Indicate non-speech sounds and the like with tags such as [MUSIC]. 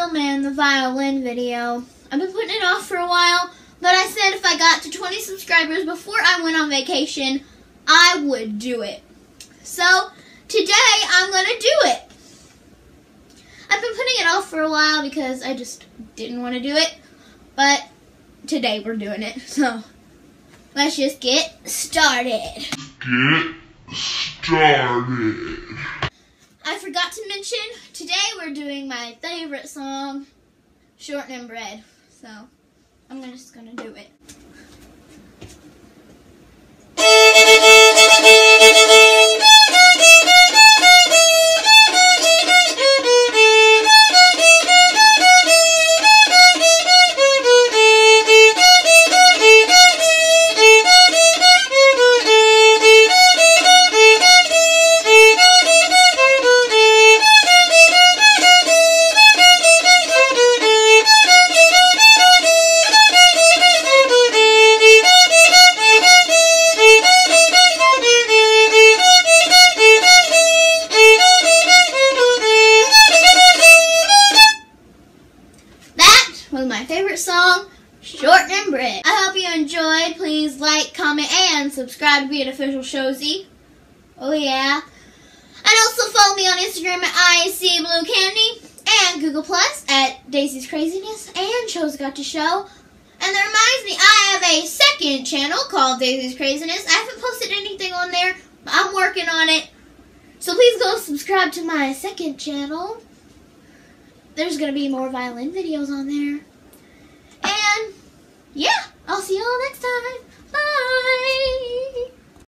filming the violin video. I've been putting it off for a while, but I said if I got to 20 subscribers before I went on vacation, I would do it. So, today I'm gonna do it. I've been putting it off for a while because I just didn't want to do it, but today we're doing it. [LAUGHS] So, let's just get started. Get started. I forgot to mention, today we're doing my favorite song, Shortening Bread. So, I'm just gonna do it. My favorite song, Short and Bread. I hope you enjoyed. Please like, comment, and subscribe to be an official Showsy. Oh yeah. And also follow me on Instagram at IC Blue Candy and Google Plus at Daisy's Craziness and Shows Got to Show. And that reminds me, I have a second channel called Daisy's Craziness. I haven't posted anything on there, but I'm working on it. So please go subscribe to my second channel. There's going to be more violin videos on there.